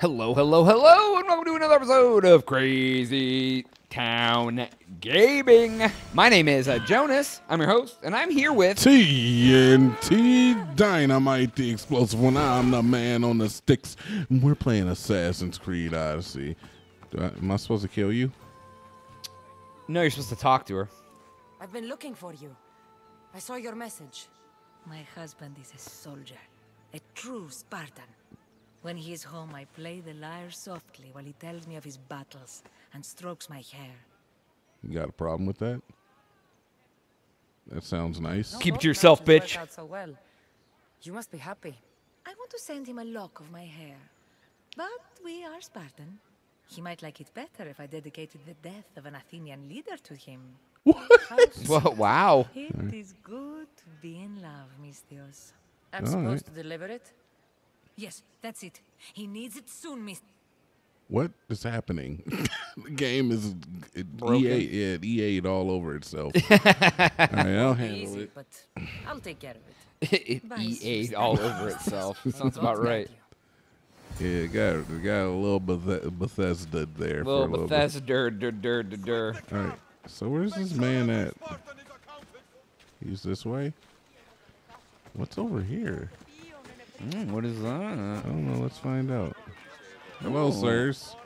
Hello, hello, hello, and welcome to another episode of Crazy Town Gaming. My name is uh, Jonaas. I'm your host, and I'm here with. TNT Dinomight, the explosive one. I'm the man on the sticks. We're playing Assassin's Creed Odyssey. I, am I supposed to kill you? No, you're supposed to talk to her. I've been looking for you. I saw your message. My husband is a soldier, a true Spartan. When he is home, I play the lyre softly while he tells me of his battles and strokes my hair. You got a problem with that? That sounds nice. Keep it to yourself, bitch. work out so well. You must be happy. I want to send him a lock of my hair. But we are Spartan. He might like it better if I dedicated the death of an Athenian leader to him. How Whoa, wow. It is good to be in love, Misthios. I'm All supposed right. to deliver it? Yes, that's it. He needs it soon, Miss. What is happening? the game is it, Broken. EA, yeah, it EA'd all over itself. all right, I'll handle Easy, it. but I'll take care of it. it Vice EA'd all over itself. Sounds about right. Doubt you. Yeah, it got it got a little Bethe- Bethesda there for a Little little. Bethesda, dur, dur, dur, dur, dur. All right, so where's this man at? He's this way. What's over here? Mm, what is I that? don't know. Let's find out. Hello, Ooh. sirs.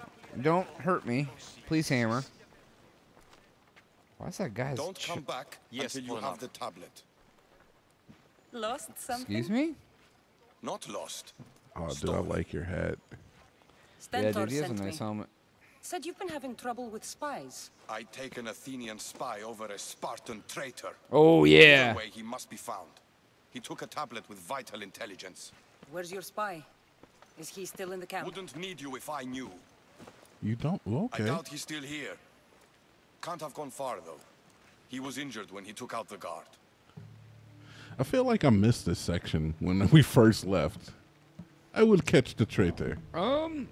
Don't hurt me. Please hammer. Why's that guy's. Don't ch- come back Yes, until you Bruno. have the tablet. Lost something? Excuse me? Not lost. Oh, dude, I like your hat. Yeah, dude, he has a nice me. helmet. Said you've been having trouble with spies. I take an Athenian spy over a Spartan traitor. Oh, yeah. Either way, he must be found. He took a tablet with vital intelligence. Where's your spy? Is he still in the camp? Wouldn't need you if I knew. You don't? well, I Okay. doubt he's still here. Can't have gone far, though. He was injured when he took out the guard. I feel like I missed this section when we first left. I will catch the traitor. Um,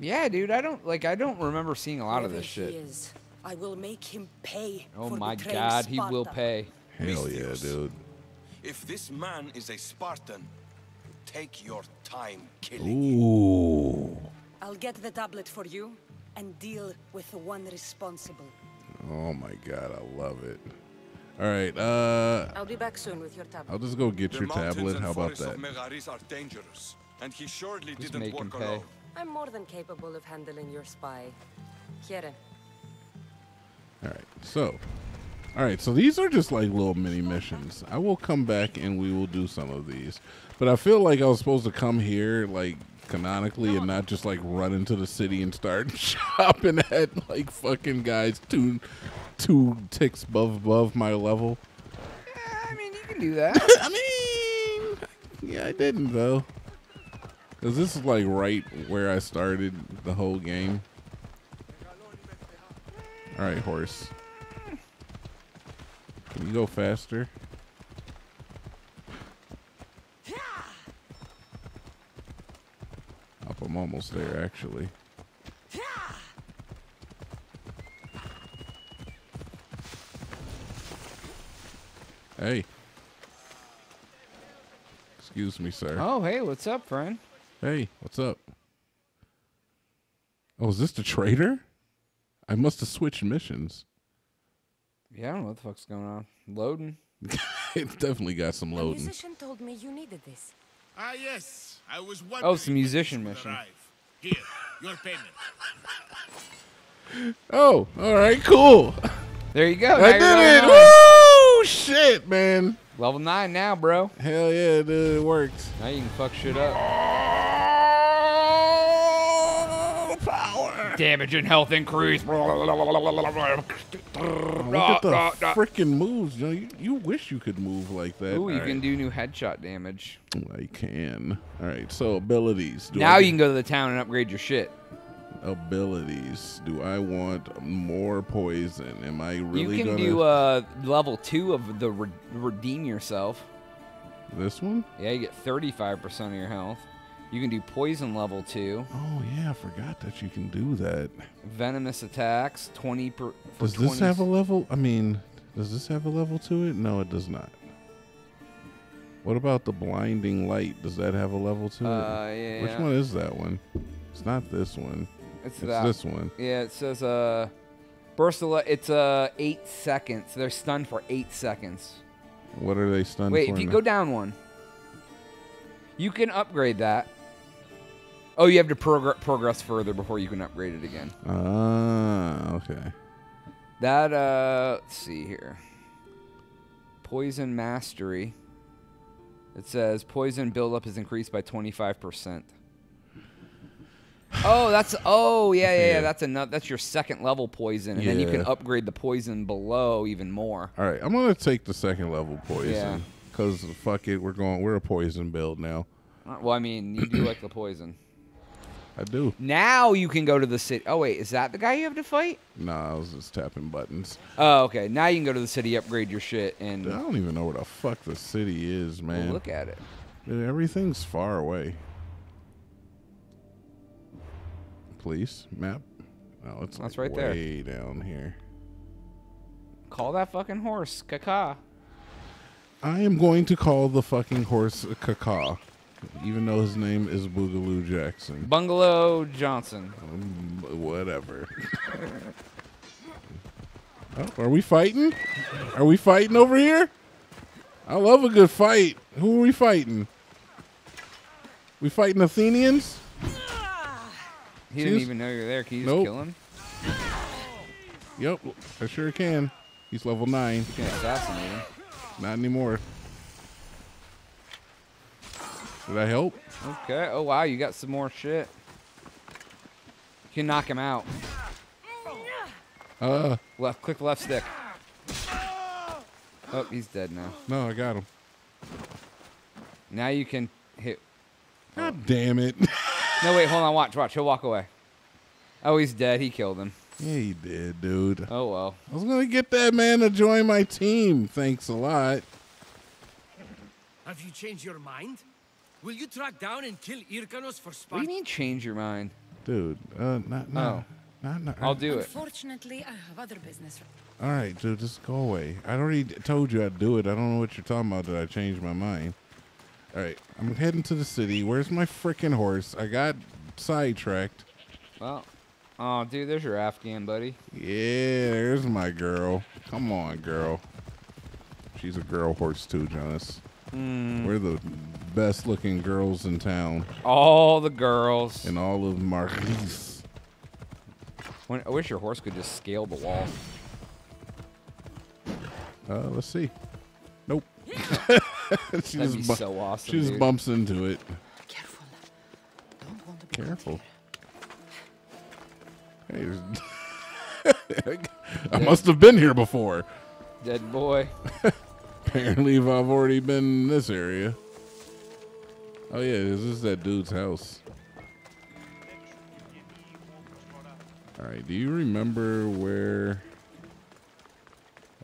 yeah, dude. I don't like. I don't remember seeing a lot of this shit. is, I will make him pay Oh for my betraying God, he will pay. Hell yeah, dude. If this man is a Spartan, take your time killing. Ooh. I'll get the tablet for you and deal with the one responsible. Oh my god, I love it. All right, uh, I'll be back soon with your tablet. I'll just go get The your tablet. How about forests that? of Megaris are dangerous, and he surely Just didn't make him work pay. alone. I'm more than capable of handling your spy. Here. All right, so, all right, so these are just like little mini missions. I will come back and we will do some of these, but I feel like I was supposed to come here like canonically and not just like run into the city and start shopping at like fucking guys two two ticks above above my level. Yeah, I mean, you can do that. I mean, yeah, I didn't though. Cause this is like right where I started the whole game. All right, horse. Can you go faster? Up, I'm almost there actually. Hey. Excuse me, sir. oh, hey, what's up, friend? Hey, what's up? Oh, is this the traitor? I must have switched missions. Yeah, I don't know what the fuck's going on. Loading. it's definitely got some A loading. musician told me you needed this. Ah, yes. I was wondering. Oh, it's a musician mission. Here, your payment. Oh, all right, cool. There you go. I now did it. level. Woo! Shit, man. Level nine now, bro. Hell yeah, dude, it worked. Now you can fuck shit up. Damage and health increase. Look at the freaking moves. You, know, you, you wish you could move like that. Ooh, you All can right. do new headshot damage. I can. All right, so abilities. Do now I you can go to the town and upgrade your shit. abilities. Do I want more poison? Am I really you can gonna do uh, level two of the re- redeem yourself. this one? Yeah, you get 35% of your health. You can do poison level two. Oh yeah, I forgot that you can do that. venomous attacks, twenty per. Does this 20 have a level? I mean, does this have a level to it? No, it does not. What about the blinding light? Does that have a level to Uh, it? yeah. Which one is that one? It's not this one. It's, It's that. this one. Yeah, it says uh, burst of li- It's uh eight seconds. They're stunned for eight seconds. What are they stunned Wait, for? if you now? go down one, you can upgrade that. Oh, you have to progr- progress further before you can upgrade it again. Ah, okay. That uh, let's see here. Poison mastery. It says poison buildup is increased by twenty five percent. Oh, that's oh yeah, yeah yeah Yeah. that's another that's your second level poison, and then you can upgrade the poison below even more. All right, I'm gonna take the second level Yeah. poison. Cause fuck it, we're going. We're a poison build now. Uh, Well, I mean, you do like the poison. I do. Now you can go to the city. Oh wait, is that the guy you have to fight? Nah, I was just tapping buttons. Oh, okay. Now you can go to the city, upgrade your shit, and I don't even know where the fuck the city is, well, man. look at it. Dude, everything's far away. Police map. Oh, it's That's like right there. way down here. Call that fucking horse, Kaka. I am going to call the fucking horse Kaka, even though his name is Boogaloo Jackson. Bungalow Johnson. Um, whatever. oh, are we fighting? Are we fighting over here? I love a good fight. Who are we fighting? We fighting Athenians? He didn't even know you're there. Can you Nope. just kill him? Yep, I sure can. He's level nine. You can assassinate him. Not anymore. Did I help? Okay. Oh wow, you got some more shit. You can knock him out. Uh, Left, click left stick. Oh, he's dead now. no, I got him. Now you can hit. God damn it. No, wait, hold on. Watch, watch. He'll walk away. Oh, he's dead. He killed him. yeah, he did, dude. Oh well. I was gonna get that man to join my team. Thanks a lot. Have you changed your mind? Will you track down and kill Irkanos for What do you mean change your mind? Dude, uh, not, not, not, not, I'll do it. Unfortunately, I have other business. All right, dude, just go away. I already told you I'd do it. I don't know what you're talking about that I changed my mind. All right, I'm heading to the city. Where's my freaking horse? I got sidetracked. Well, oh, dude, there's your Afghan buddy. Yeah, there's my girl. Come on, girl. She's a girl horse too, Jonaas. We're the best looking girls in town All the girls. And all of Marquise. When- I wish your horse could just scale the wall. Uh, let's see. Nope. she That'd just be so awesome. She just bumps into it. Careful. Don't want to be Careful. Hey, I must have been here before. Dead boy. Apparently, if I've already been in this area. Oh yeah, this is that dude's house. All right, do you remember where,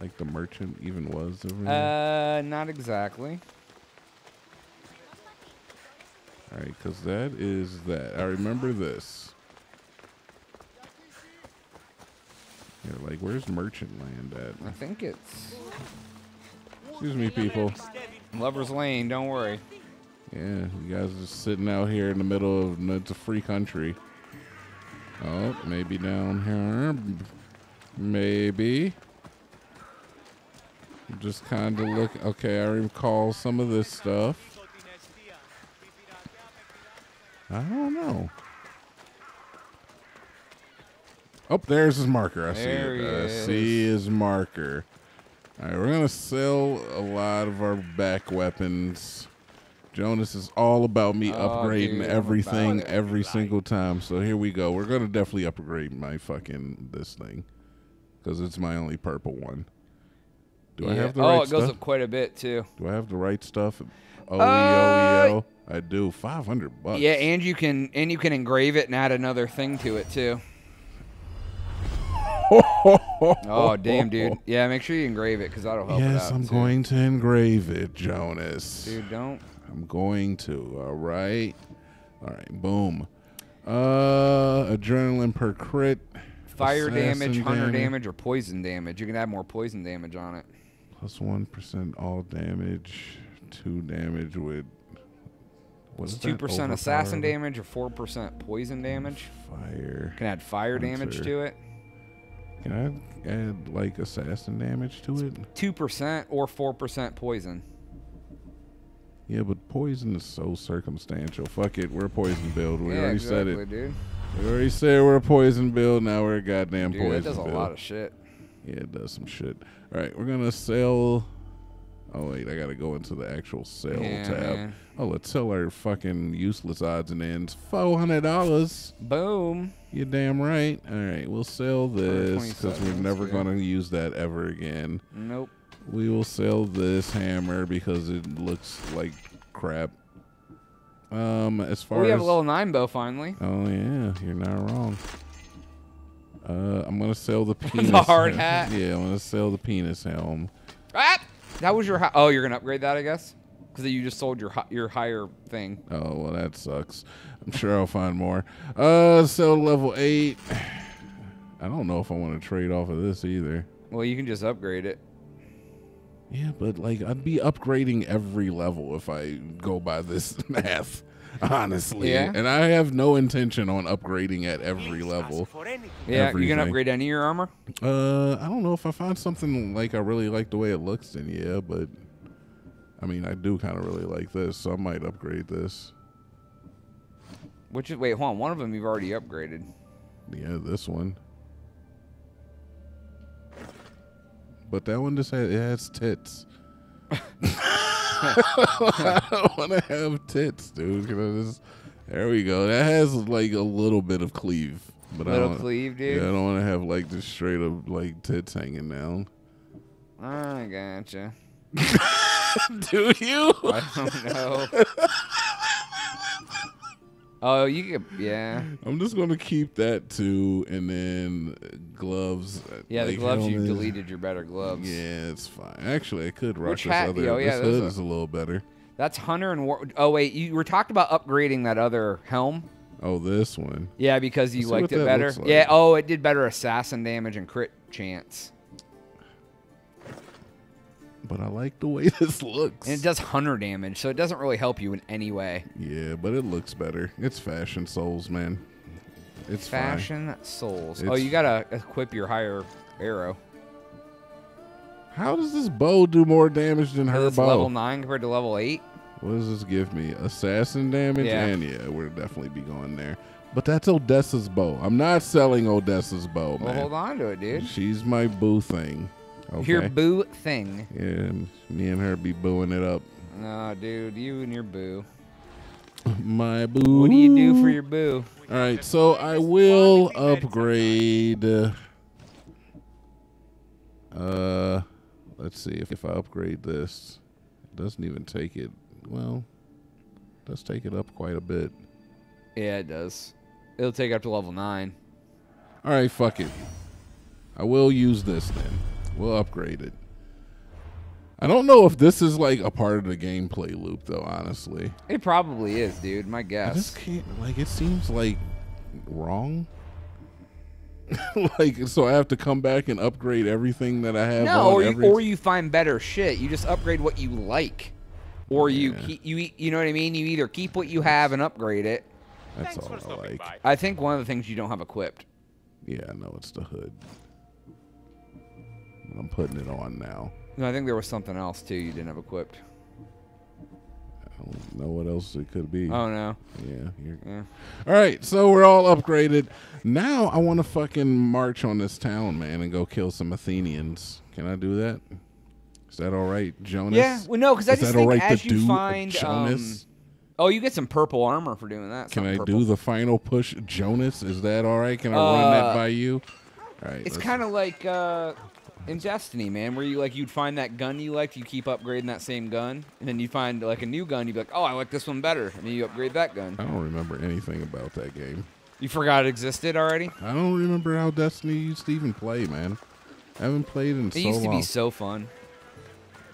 like, the merchant even was over there? Uh, not exactly. All right, because that is that. I remember this. Yeah, like, where's merchant land at? I think it's Excuse me, people. Lover's Lane. Don't worry. Yeah, you guys are sitting out here in the middle of it's a free country. Oh, maybe down here. Maybe. Just kind of look. Okay, I recall some of this stuff. I don't know. Oh, there's his marker. I There see it. I is. see his marker. All right, we're gonna sell a lot of our back weapons. Jonaas is all about me Oh, upgrading dude, everything every single time. So here we go. We're gonna definitely upgrade my fucking this thing because it's my only purple one. Do I have the oh, right it goes stuff? up quite a bit too. Do I have the right stuff? Oh, Uh, I do. Five hundred bucks. Yeah, and you can and you can engrave it and add another thing to it too. Oh damn, dude. Yeah, make sure you engrave it because that'll help. it Yes, out, I'm too. going to engrave it, Jonaas. Dude, don't. I'm going to. All right. All right, boom. Uh, adrenaline per crit. Fire damage, hunter damage, or poison damage. You can add more poison damage on it. Plus one percent all damage. Two damage with. What It's is two percent assassin damage or four percent poison damage. Fire. Can add fire damage to it. Can I add like assassin damage to it? Two percent or four percent poison. Yeah, but poison is so circumstantial. Fuck it, we're a poison build. We yeah, already exactly, said it. dude. We already said we're a poison build. Now we're a goddamn Dude, poison that does a lot of shit. Yeah, it does some shit. All right, we're gonna sell. Oh wait, I gotta go into the actual sell Yeah, tab. man. Oh, let's sell our fucking useless odds and ends. Four hundred dollars. Boom. You damn right. All right, we'll sell this because we're never good. gonna use that ever again. Nope. We will sell this hammer because it looks like crap. Um, as far Oh, we have as a little nine bow finally. oh yeah, you're not wrong. Uh, I'm gonna sell the penis. the hard hat. Yeah, I'm gonna sell the penis helm. That was your. Oh, you're gonna upgrade that, I guess, because you just sold your your higher thing. Oh well, that sucks. I'm sure I'll find more. Uh, sell level eight. I don't know if I want to trade off of this either. Well, you can just upgrade it. Yeah, but like I'd be upgrading every level if I go by this math, honestly. Yeah. And I have no intention on upgrading at every level. Yeah, you Everything. can upgrade any of your armor. Uh, I don't know if I find something like I really like the way it looks, then yeah, but I mean, I do kind of really like this, so I might upgrade this. Which is wait, hold on. One of them you've already upgraded. Yeah, this one. But that one just has, it has tits. I don't want to have tits, dude. Can I just, there we go. That has like a little bit of cleave. But I Little don't, cleave, dude. Yeah, I don't want to have like just straight up like tits hanging down. I gotcha. Do you? I don't know. oh, you could. Yeah. I'm just gonna keep that too, and then gloves. Yeah, the like, gloves you helmet. deleted your better gloves. Yeah, it's fine. Actually, I could rock Which this hat- other. oh, yeah, this hood are- is a little better. That's Hunter and War. Oh wait, you were talking about upgrading that other helm. Oh, this one. Yeah, because you Let's liked it better. like. Yeah. Oh, it did better assassin damage and crit chance, But I like the way this looks. and it does hunter damage, so it doesn't really help you in any way. yeah, but it looks better. It's fashion souls, man. It's fine. Fashion souls. oh, you gotta equip your higher arrow. How does this bow do more damage than her it's bow? level nine compared to level eight. What does this give me? Assassin damage? Yeah. And yeah, we'll definitely be going there. But that's Odessa's bow. I'm not selling Odessa's bow, Well, man. hold on to it, dude. She's my boo thing. Okay. Your boo thing. Yeah, me and her be booing it up. No, dude, you and your boo. My boo. What do you do for your boo? All right, so I will upgrade. Uh, let's see if, if I upgrade this, it doesn't even take it. Well, it does take it up quite a bit. Yeah, it does. It'll take up to level nine. All right, fuck it. I will use this then. We'll upgrade it. I don't know if this is like a part of the gameplay loop, though. Honestly, It probably is, dude. My I guess. just can't. Like, it seems like wrong. like, so I have to come back and upgrade everything that I have. No, on or you, or you find better shit. You just upgrade what you like, or you keep you you know what I mean. You either keep what you have and upgrade it. That's all I like. I think one of the things you don't have equipped. Yeah, I know it's the hood. I'm putting it on now. No, I think there was something else too you didn't have equipped. I don't know what else it could be. Oh no. Yeah, you're Yeah. All right, so we're all upgraded. Now I want to fucking march on this town, man, and go kill some Athenians. Can I do that? Is that all right, Jonaas? Yeah. Well, no, because I Is just think right as you do, find, um, Jonaas? oh, you get some purple armor for doing that. Can I purple. do the final push, Jonaas? Is that all right? Can I run that Uh, by you? All right. It's kind of like uh, in Destiny, man, where you like you'd find that gun you liked, you keep upgrading that same gun, and then you find like a new gun, you'd be like, oh, I like this one better, and then you upgrade that gun. I don't remember anything about that game. You forgot it existed already. I don't remember how Destiny used to even play, man. I haven't played in It so used to long. be so fun.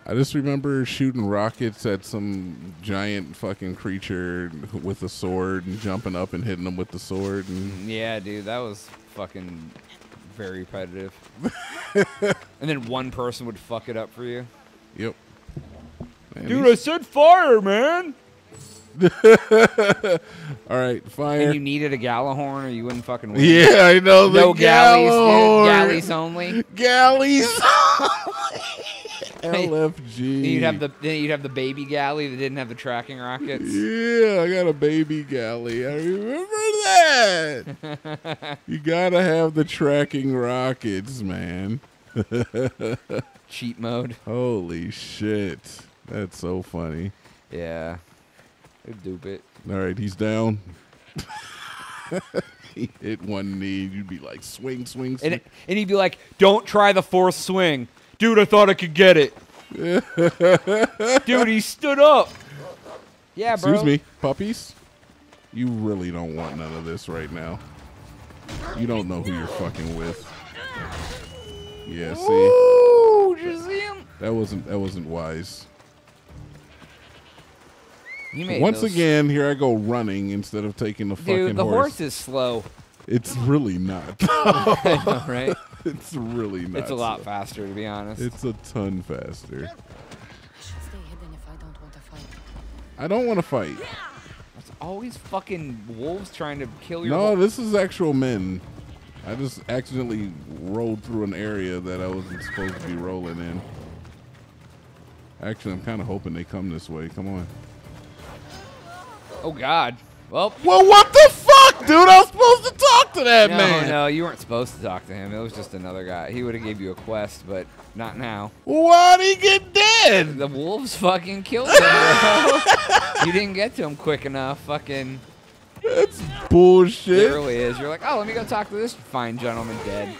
I just remember shooting rockets at some giant fucking creature with a sword and jumping up and hitting them with the sword. And Yeah, dude, that was fucking very repetitive. and then one person would fuck it up for you. yep. Man, Dude, I these- said fire, man. all right, fire. And you needed a Gjallarhorn or you wouldn't fucking win. yeah, I know. The No galleys, galleys only. Galleys. LFG. You'd have the then you'd have the baby galley that didn't have the tracking rockets. Yeah, I got a baby galley. I remember that. you gotta have the tracking rockets, man. Cheat mode. Holy shit. That's so funny. Yeah. Dupe it. All right, he's down. he hit one knee. You'd be like, swing, swing, swing. And and he'd be like, "Don't try the fourth swing, dude. I thought I could get it." dude, he stood up. Yeah, bro. Excuse me, puppies. You really don't want none of this right now. You don't know who you're fucking with. Yeah, see, Ooh, did you see him? that wasn't that wasn't wise. You made Once those- again, here I go running instead of taking the fucking horse. dude. The horse. horse is slow, It's really not. right? it's really not. It's a lot so- faster, to be honest. It's a ton faster. Stay hidden if I don't want to fight. I don't want to fight. It's always fucking wolves trying to kill your. No, whole- this is actual men. I just accidentally rolled through an area that I wasn't supposed to be rolling in. Actually, I'm kind of hoping they come this way. Come on. oh God. Well, Well, what the fuck, dude? I was supposed to talk to that no, man. no, you weren't supposed to talk to him. It was just another guy. He would have gave you a quest, but not now. Why'd he get dead? The wolves fucking killed him, you didn't get to him quick enough. Fucking. That's It bullshit. really is. You're like, oh, let me go talk to this fine gentleman dead.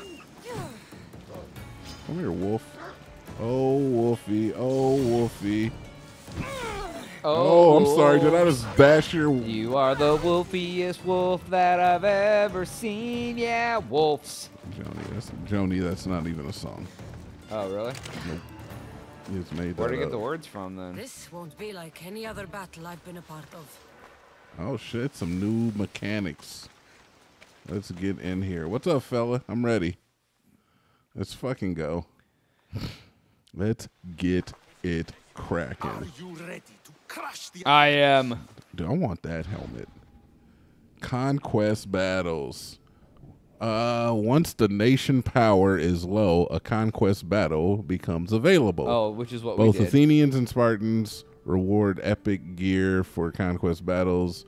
Come here, wolf. Oh, Wolfie. Oh, Wolfie. Oh, I'm sorry. Did I oh. just bash your? You are the wolfiest wolf that I've ever seen. Yeah, wolves. Joni, that's Joni. That's not even a song. Oh, really? You just made Where'd that you get the words from then? This won't be like any other battle I've been a part of. Oh shit, some new mechanics. Let's get in here. What's up, fella? I'm ready. Let's fucking go. Let's get it cracking. Are you ready to crush the I am. Dude, I want that helmet. Conquest battles. Uh, once the nation power is low, a conquest battle becomes available. Oh, which is what Both we did. Athenians and Spartans reward epic gear for conquest battles.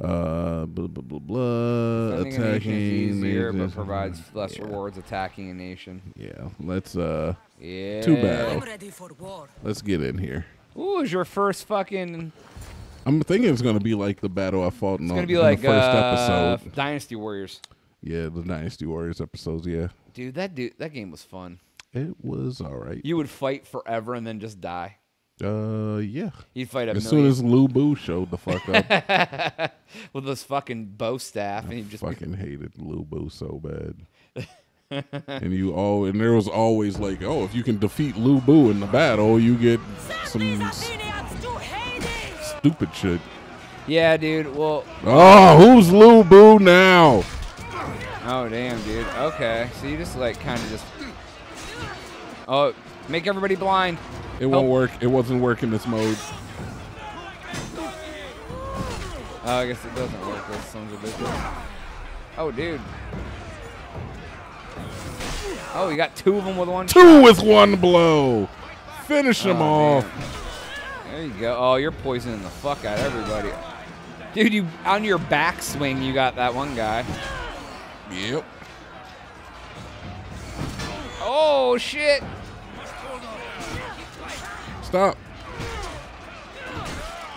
Uh, blah blah blah blah. Defending a nation is easier, but provides less Yeah. rewards attacking a nation. Yeah, let's uh, Yeah. Too bad. I'm ready for war. let's get in here. Ooh, is your first fucking. I'm thinking it's gonna be like the battle I fought in, It's the, gonna be like the first uh, episode. Dynasty Warriors. Yeah, the Dynasty Warriors episodes. Yeah, Dude, that dude, that game was fun. it was all right. You would fight forever and then just die. Uh, yeah. You'd fight a As soon as Lu Bu showed the fuck up, with this fucking bow staff, and you just be- fucking hated Lu Bu so bad. and you all and there was always like, oh, if you can defeat Lu Bu in the battle, you get some stupid shit. yeah, dude. Well, Oh, who's Lu Bu now? oh damn, dude. Okay, so you just like kind of just. Oh, make everybody blind. It won't work. It wasn't working this mode. Oh, I guess it doesn't work. Those sons of bitches. Oh, dude. Oh, you got two of them with one. Two with one blow. Finish oh, them Oh, off. man. There you go. Oh, you're poisoning the fuck out of everybody. Dude, you on your backswing, you got that one guy. Yep. Oh shit! Stop.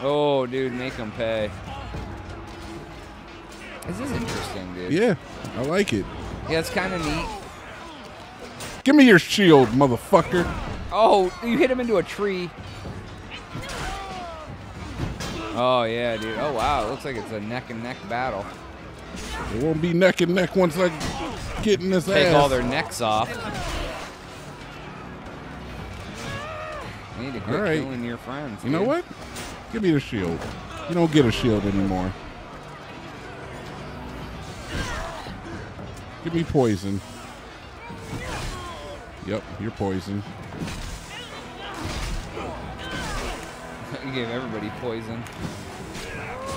Oh, dude, make him pay. This is interesting, dude. Yeah, I like it. Yeah, it's kind of neat. Give me your shield, motherfucker. Oh, you hit him into a tree. Oh yeah, dude. Oh wow, it looks like it's a neck and neck battle. It won't be neck and neck once I get in this Take ass. all their necks off. You need to quit All right. killing your friends. You know what? Give me the shield. You don't get a shield anymore. Give me poison. Yep, you're poison. you gave everybody poison.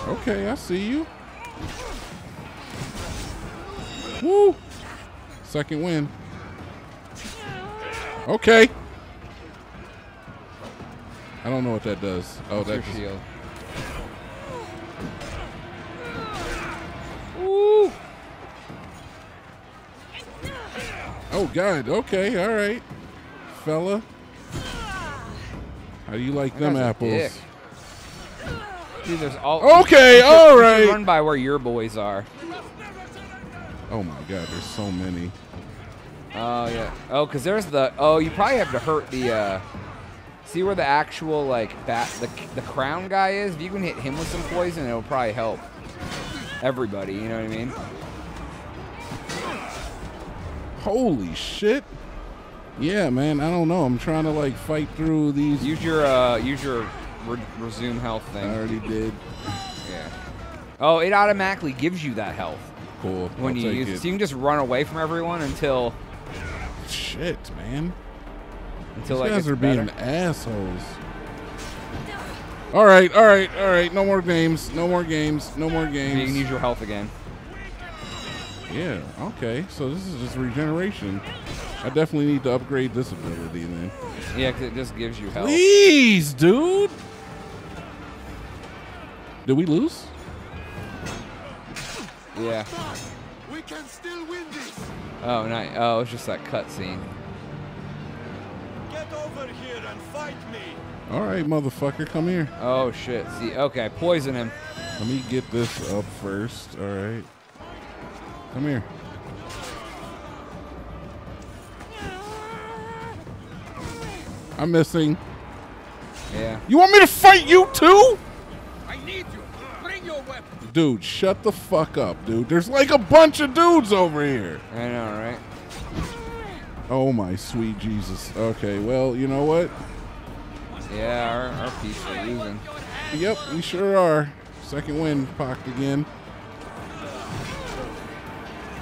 Okay, I see you. Woo! Second win. Okay. I don't know what that does. Oh, That's your shield. Oh God. Okay. All right, fella. How do you like That them apples? dick. Dude, there's all. Okay, all right. Run by where your boys are. Oh my God. There's so many. Oh yeah. Oh, cause there's the. Oh, you probably have to hurt the. uh See where the actual like bat the the crown guy is. If you can hit him with some poison, it'll probably help everybody. You know what I mean? Holy shit. Yeah, man. I don't know. I'm trying to like fight through these. Use your uh use your re- resume health thing. I already did. Yeah. Oh, it automatically gives you that health Cool. when I'll you use it. it. So you can just run away from everyone until Shit, man. until These like guys it's are being better. assholes. All right, all right, all right. No more games. No more games. No more games. You can use your health again. Yeah. Okay. So this is just regeneration. I definitely need to upgrade this ability then. Yeah, 'cause it just gives you health. Please, dude. Did we lose? Yeah. We can still win this. Oh, nice. Oh, it's just that cutscene. Get over here and fight me. All right, motherfucker, come here. Oh shit. See, okay, poison him. Let me get this up first. All right. Come here. I'm missing. Yeah. You want me to fight you too? I need you. Bring your weapon. Dude, shut the fuck up, dude. There's like a bunch of dudes over here. I know, right? Oh my sweet Jesus. Okay, well, you know what? Yeah, our, our piece are losing. Yep, we sure are. Second win pocked again.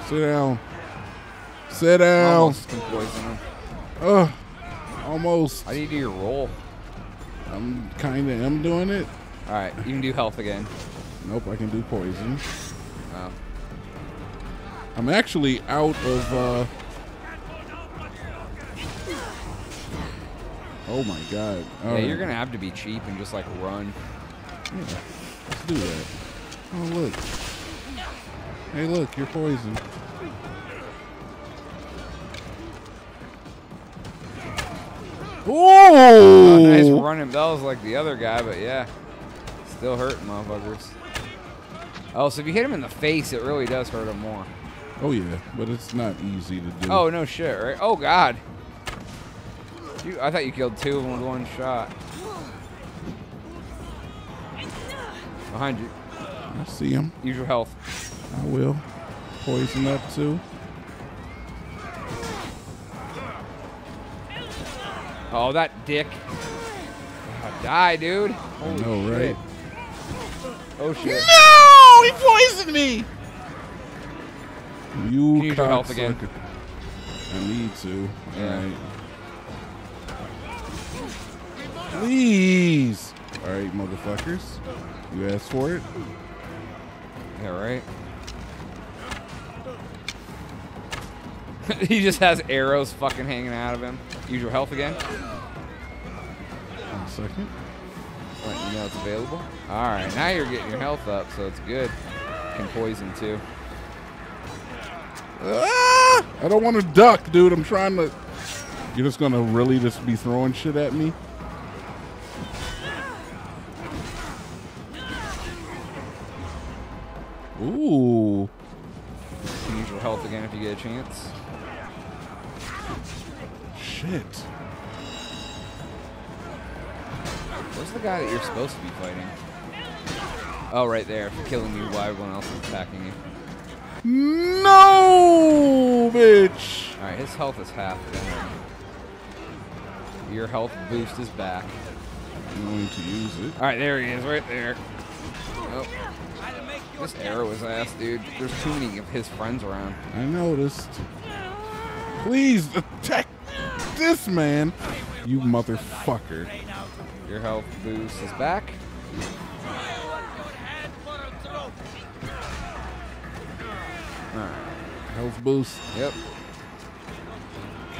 Sit down. Sit down. Almost poison. Ugh. Almost. How do you do your roll? I'm kind of am doing it. All right, you can do health again. Nope, I can do poison. Oh. I'm actually out of. uh Oh my god. Yeah, Alright. you're gonna have to be cheap and just like run. Yeah, let's do that. Oh look. Hey, look, you're poison. Oh, nice running. Was like the other guy, but yeah, still hurting motherfuckers. Oh, so if you hit him in the face, it really does hurt him more. Oh yeah, but it's not easy to do. Oh no shit, right? Oh god. You, I thought you killed two of them with one shot. Behind you. I see him. Use your health. I will. Poison up too. Oh, that dick. God, die, dude. I Holy know, shit. right? Oh shit. No! He poisoned me! You Can you use your health again? I need to. Yeah. Alright. Please! Alright, motherfuckers. You asked for it? Yeah, right. he just has arrows fucking hanging out of him. Use your health again. One second. Let you know it's available. All right, now you're getting your health up, so it's good. Can poison too. Ah! I don't want to duck, dude. I'm trying to. You're just gonna really just be throwing shit at me? Ooh. Can use your health again if you get a chance. Shit. Where's the guy that you're supposed to be fighting? Oh, right there. Killing you while everyone else is attacking you. No, bitch. All right, his health is half. Your health boost is back. I'm going to use it. All right, there he is, right there. Oh. This arrow is ass, dude. There's too many of his friends around. I noticed. Please attack this man, you motherfucker. Your health boost is back. All right. Health boost. Yep.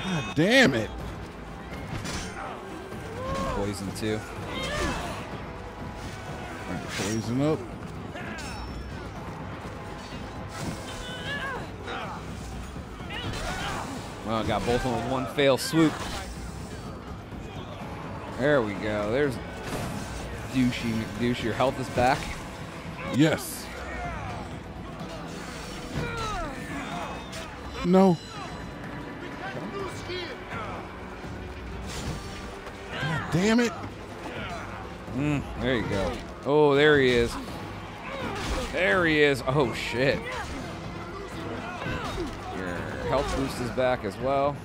God damn it. Poison too. Poison up. Well, got both of them with one fail swoop. There we go. There's douchey McDouche. Your health is back. Yes. No. God damn it. Mm, there you go. Oh, there he is. There he is. Oh, shit. Health boost is back as well.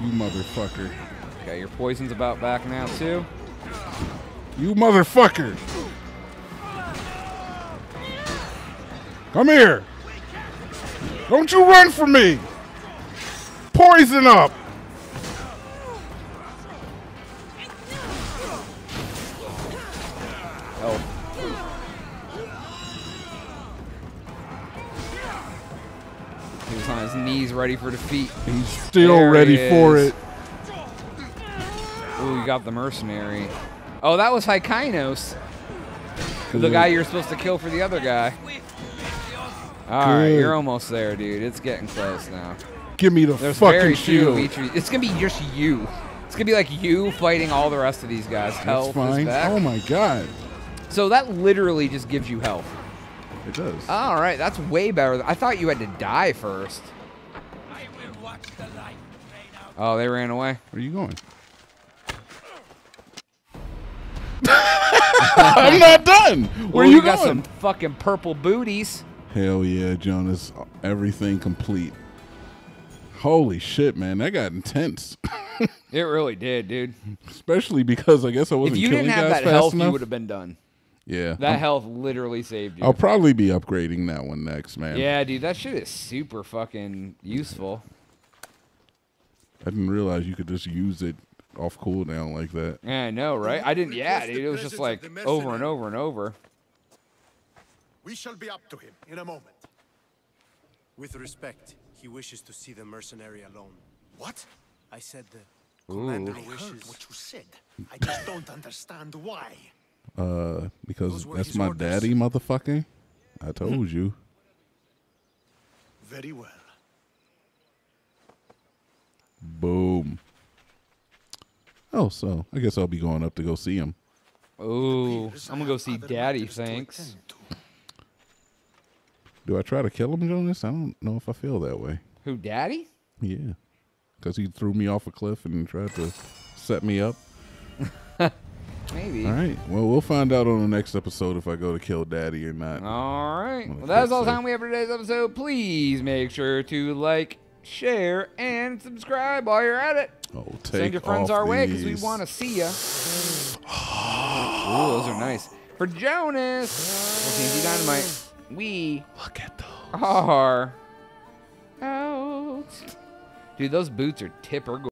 You motherfucker. Okay, your poison's about back now, too. You motherfucker. Come here. Don't you run from me. Poison up. Ready for defeat. He's still There ready he for it. Ooh, you got the mercenary. Oh, that was Hykainos. The guy you're supposed to kill for the other guy. All right, you're almost there, dude. It's getting close now. Give me the There's fucking shield. of each. of- It's gonna be just you. It's gonna be like you fighting all the rest of these guys. That's Health fine. Oh my god. So that literally just gives you health. It does. All right, that's way better. I thought you had to die first. Oh, they ran away. Where are you going? I'm not done. Where Ooh, you got going? some fucking purple booties. Hell yeah, Jonaas. Everything complete. Holy shit, man. That got intense. It really did, dude. Especially because I guess I wasn't If you killing didn't have that fast health, you would have been done. Yeah. That I'm- health literally saved you. I'll probably be upgrading that one next, man. Yeah, dude, that shit is super fucking useful. I didn't realize you could just use it off cooldown like that. Yeah, I know, right? I didn't. Yeah, dude, it was just like over and over and over. We shall be up to him in a moment. With respect, he wishes to see the mercenary alone. What? I said the Ooh. commander I heard what you said. I just don't understand why. Uh, because that's my orders. daddy, motherfucker. I told you. Very well. Boom. Oh, so I guess I'll be going up to go see him. Oh, I'm gonna go see Daddy. Thanks. Do I try to kill him, Jonaas? I don't know if I feel that way. Who, Daddy? Yeah. Because he threw me off a cliff and tried to set me up. Maybe. All right. Well, we'll find out on the next episode if I go to kill Daddy or not. All right. Well, Well, that's all the time we have for today's episode. Please make sure to like, share, and subscribe while you're at it. Oh, take Send your friends our way because we want to see you. Ooh, those are nice. For Jonaas, Dinomight, we Look at those. are out. Dude, those boots are tipper.